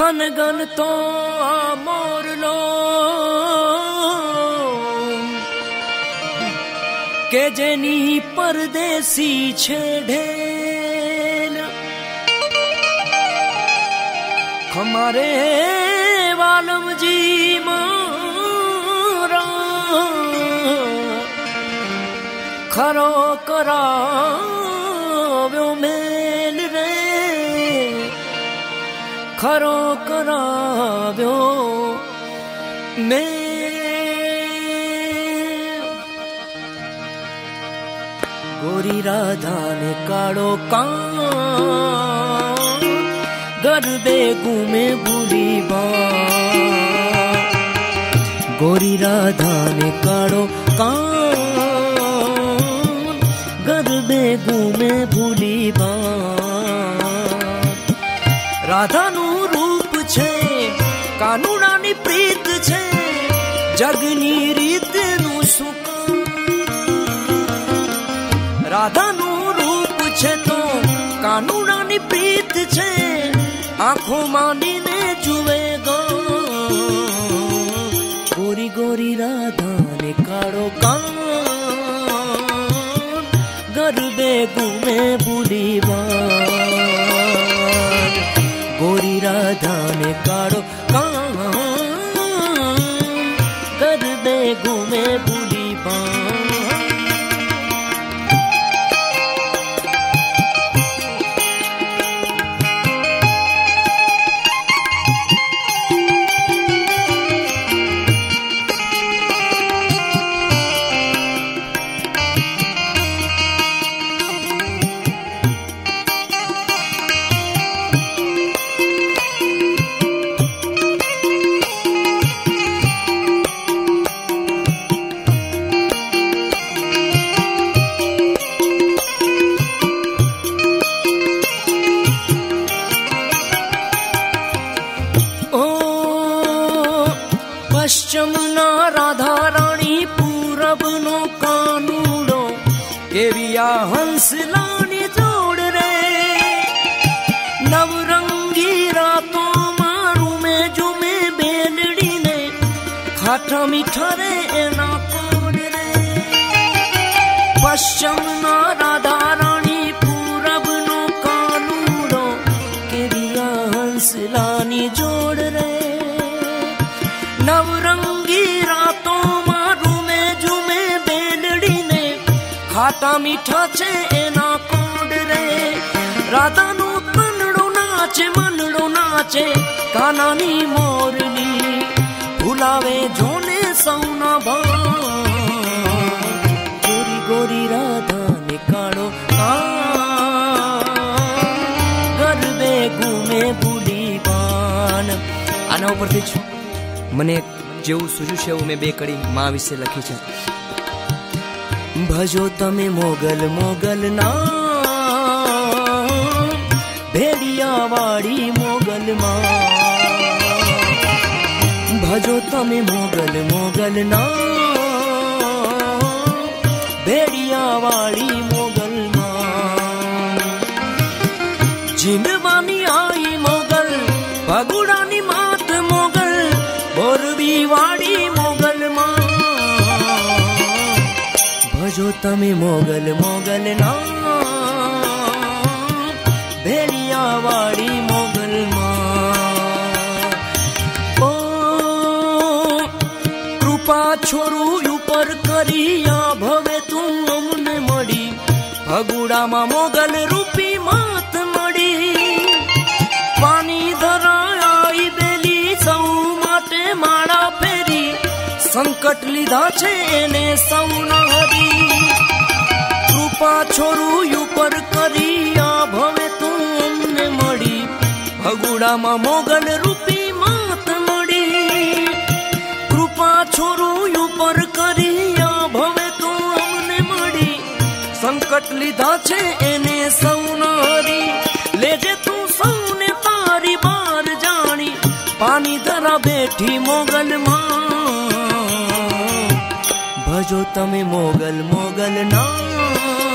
થનગન તો મોરલો કે જેની પરદેશી છે ઢેલ ખમારે વાલમજી ખરો કરાવ્યો મેલ ખરો કરાવ્યો. મેલ ગોરી રાધાને કાળો કાં ગરબે ગુમે ભૂલી બા ગોરી રાધાને કાળો કાં કાનુડાની પ્રીત છે જગની રીતનું સુખ રાધાનું રૂપ છે તો કાનુડાની પ્રીત છે આંખો માંડીને જુએ ગો ગોરી ગોરી રાધાને કાળો કાન ગરબે ગુમે ભૂલી ગોરી રાધાને કાળો કાન પશ્ચિમના રાધા રાણી પૂરબનો કાનુડો કેવી આ હંસલાની જોડ રે. નવરંગી રાતો મારું મેં જુમે બેલડીને ખાટા મીઠા રે એના કોડ રે. પશ્ચિમના રાધારાણી પૂરબનો કાનુડો કેવી આ હંસલાની જોડ ખાટા મીઠા છે એના કોડ રે. રાધાનું તનડો નાચે, મનડો નાચે કાનાની મોરની. ભૂલાવે જોને સૌના ભા ગોરી ગોરી રાધાને કાળો ગરબે ગુમે ભૂલી પાન આના ઉપરથી મને જેવું સૂજ્યું છે એવું મેં બે કડી મા વિશે લખી છે. ભજો તમે મોગલ મોગલ ના. ભેડિયા વાળી મોગલ માં. ભજો તમે મોગલ મોગલ ના. તમે મોગલ મોગલ ના ભેડિયા વાડી મોગલ ઓ કૃપા છોરું ઉપર કરિયા ભવે તું અમને મળી ભગુડામાં મોગલ રૂપી સંકટ લીધા છે એને સૌના હરી. કૃપા છોરું ઉપર કરી આ ભવે તું મળી. ભગુડામાં મોગલ રૂપી માત મળી. કૃપા છોરું ઉપર કરી આ ભવે તું અમને મળી. સંકટ લીધા છે એને સૌના હરી. લેજે તું સૌને તારી બાર જાણી. પાણી ધરા બેઠી મોગલ માં ભજો તમે મોગલ મોગલ ના.